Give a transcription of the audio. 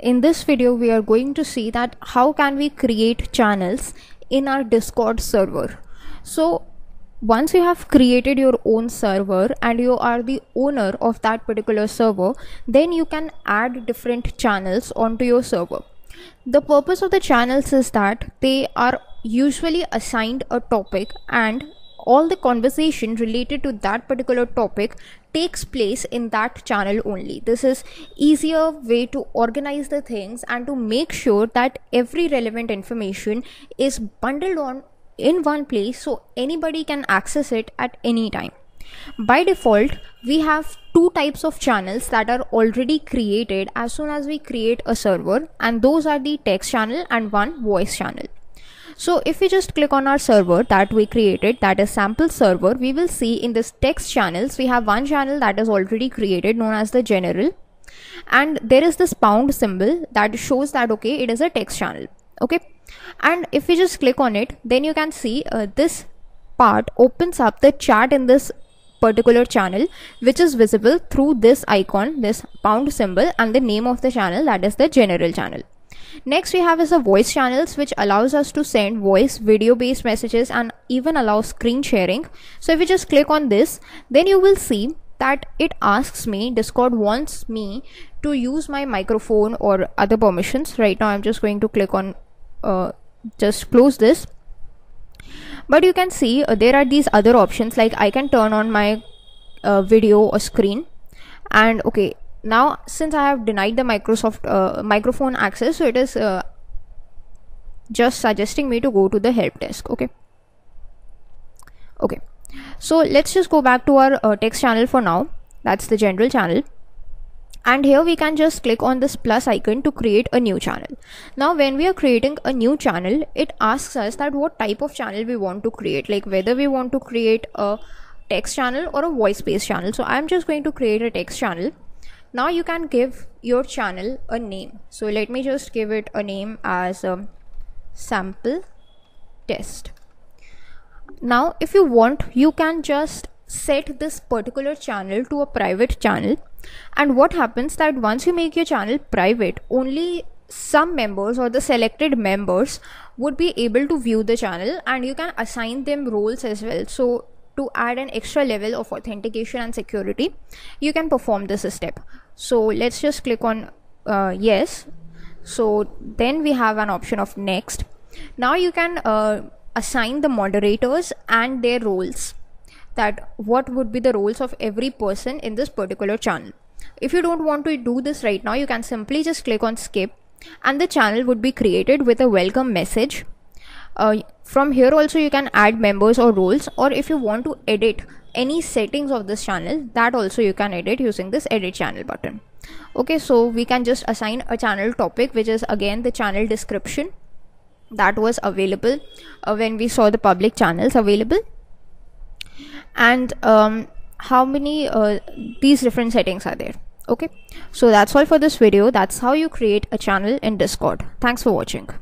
In this video we are going to see that how can we create channels in our discord server. So once you have created your own server and you are the owner of that particular server then you can add different channels onto your server. The purpose of the channels is that they are usually assigned a topic and all the conversation related to that particular topic takes place in that channel only. This is easier way to organize the things and to make sure that every relevant information is bundled on in one place so anybody can access it at any time. By default we have two types of channels that are already created as soon as we create a server and those are the text channel and one voice channel so if we just click on our server that we created that is sample server we will see in this text channels we have one channel that is already created known as the general. And there is this pound symbol that shows that okay it is a text channel okay? And if we just click on it then you can see uh, this part opens up the chat in this particular channel which is visible through this icon this pound symbol and the name of the channel that is the general channel Next we have is the voice channels which allows us to send voice video based messages and even allow screen sharing. So if you just click on this then you will see that it asks me discord wants me to use my microphone or other permissions. Right now i'm just going to click on uh, just close this. But you can see uh, there are these other options like i can turn on my uh, video or screen. And okay now since i have denied the microsoft uh, microphone access so it is uh, just suggesting me to go to the help desk okay? Okay. So let's just go back to our uh, text channel for now. That's the general channel. And here we can just click on this plus icon to create a new channel. Now when we are creating a new channel it asks us that what type of channel we want to create. Like whether we want to create a text channel or a voice based channel. So i'm just going to create a text channel now you can give your channel a name. So let me just give it a name as a sample test. Now if you want you can just set this particular channel to a private channel. And what happens that once you make your channel private only some members or the selected members would be able to view the channel and you can assign them roles as well. So to add an extra level of authentication and security you can perform this step. So let's just click on uh, yes. So then we have an option of next. Now you can uh, assign the moderators and their roles. That what would be the roles of every person in this particular channel. If you don't want to do this right now you can simply just click on skip and the channel would be created with a welcome message. Uh, from here also you can add members or roles or if you want to edit any settings of this channel that also you can edit using this edit channel button. Okay so we can just assign a channel topic which is again the channel description that was available uh, when we saw the public channels available. And um, how many uh, these different settings are there? Okay so that's all for this video. That's how you create a channel in discord. Thanks for watching